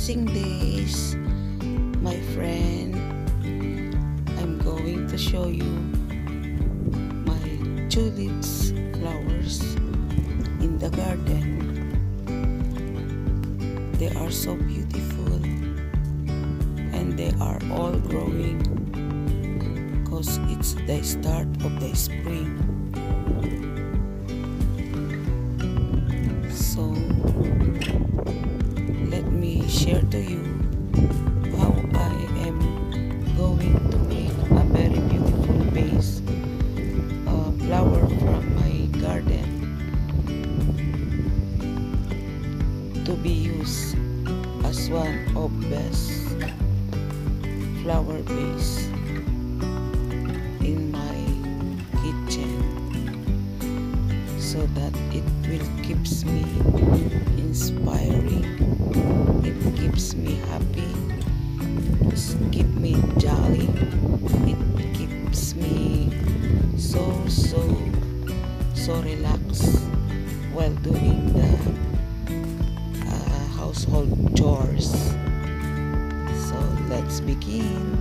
amazing days, my friend. I'm going to show you my tulips flowers in the garden. They are so beautiful and they are all growing because it's the start of the spring. Share to you how I am going to make a very beautiful vase uh, flower from my garden to be used as one of best flower vase in my kitchen so that it will keeps me inspiring keeps me happy it keep me jolly. It keeps me so so so relaxed while doing the uh, household chores. So let's begin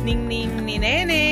Ning Ning ni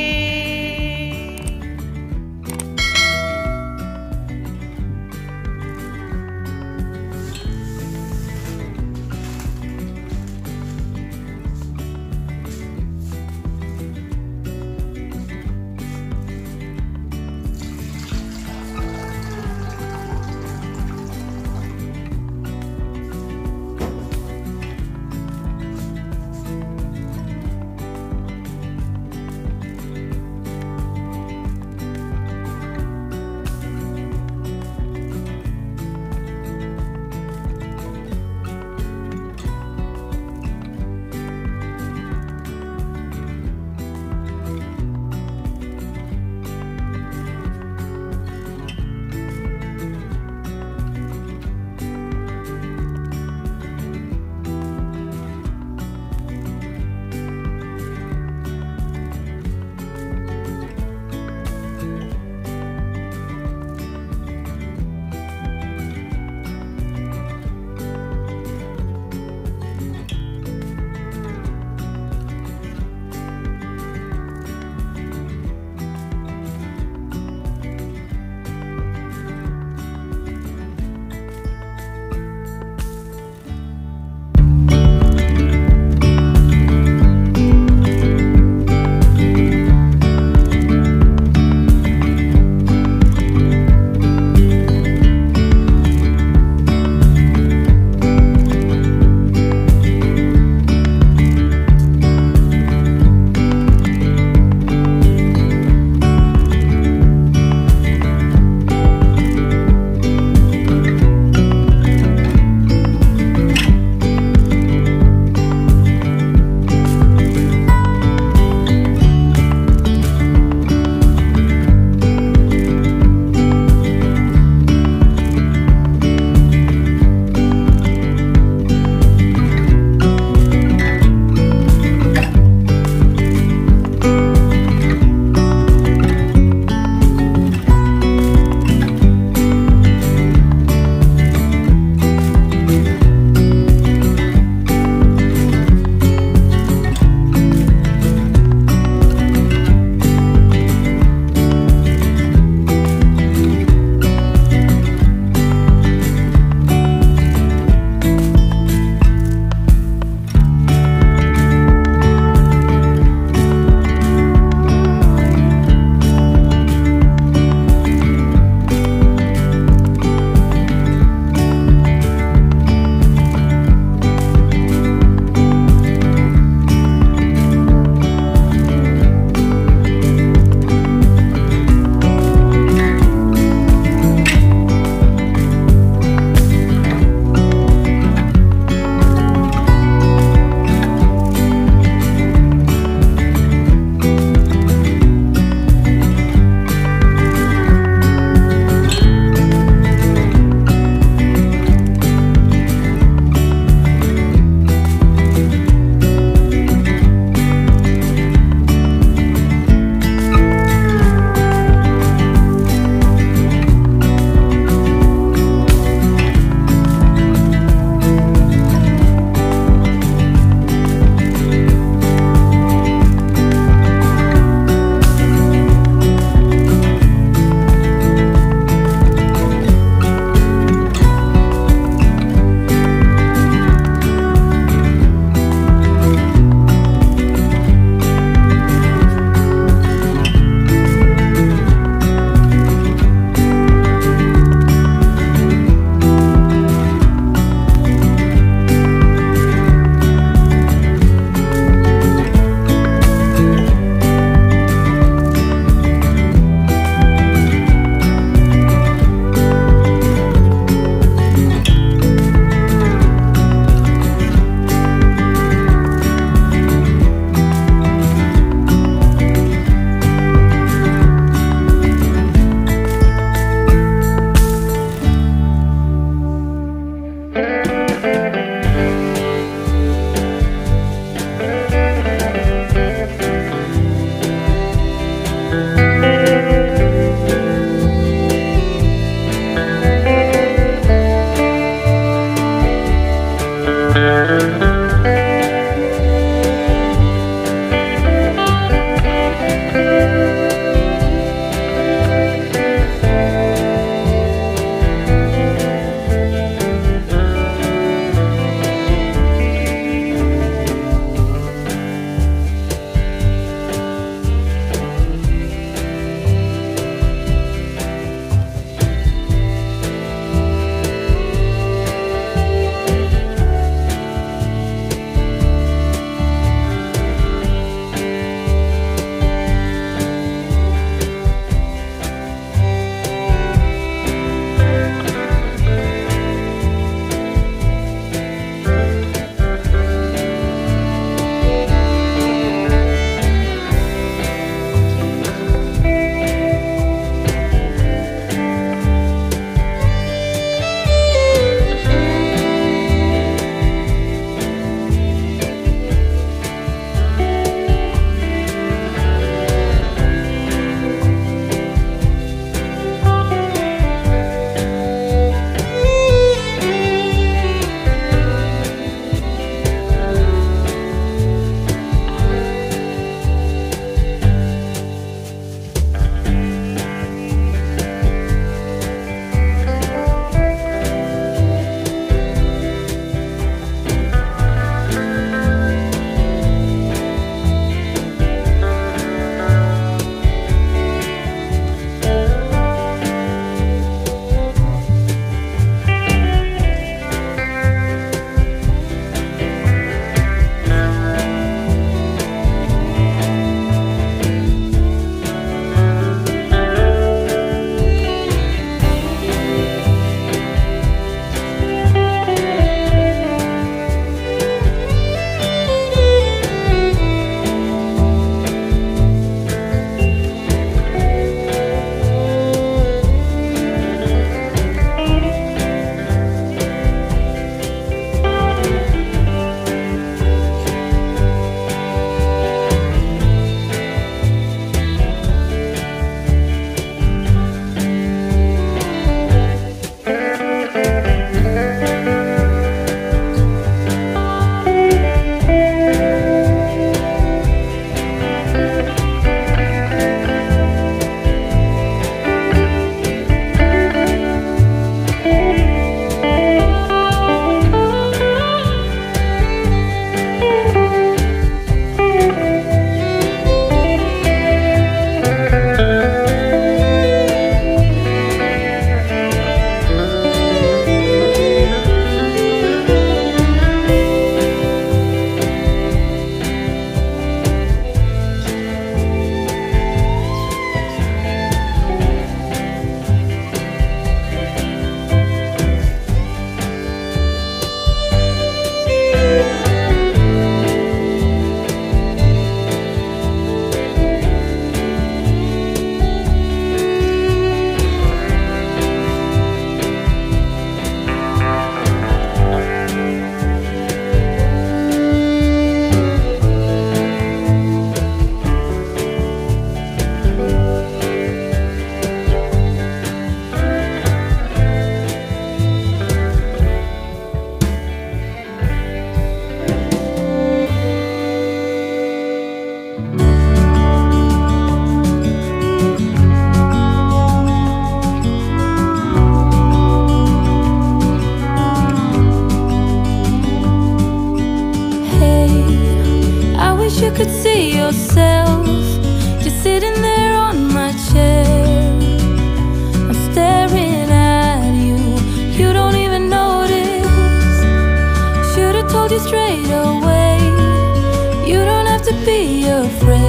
to be afraid.